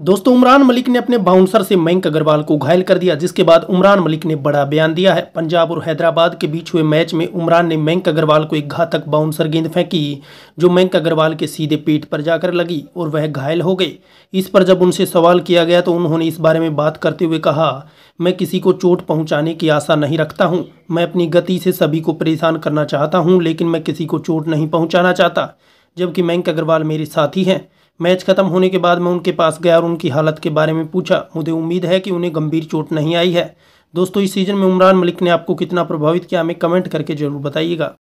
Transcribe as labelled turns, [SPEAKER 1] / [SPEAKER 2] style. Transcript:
[SPEAKER 1] दोस्तों, उमरान मलिक ने अपने बाउंसर से मयंक अग्रवाल को घायल कर दिया, जिसके बाद उमरान मलिक ने बड़ा बयान दिया है। पंजाब और हैदराबाद के बीच हुए मैच में उमरान ने मयंक अग्रवाल को एक घातक बाउंसर गेंद फेंकी, जो मयंक अग्रवाल के सीधे पेट पर जाकर लगी और वह घायल हो गए इस पर जब उनसे सवाल किया गया तो उन्होंने इस बारे में बात करते हुए कहा, मैं किसी को चोट पहुँचाने की आशा नहीं रखता हूँ। मैं अपनी गति से सभी को परेशान करना चाहता हूँ, लेकिन मैं किसी को चोट नहीं पहुँचाना चाहता, जबकि मयंक अग्रवाल मेरे साथी हैं। मैच खत्म होने के बाद मैं उनके पास गया और उनकी हालत के बारे में पूछा। मुझे उम्मीद है कि उन्हें गंभीर चोट नहीं आई है। दोस्तों, इस सीज़न में उमरान मलिक ने आपको कितना प्रभावित किया, हमें कमेंट करके ज़रूर बताइएगा।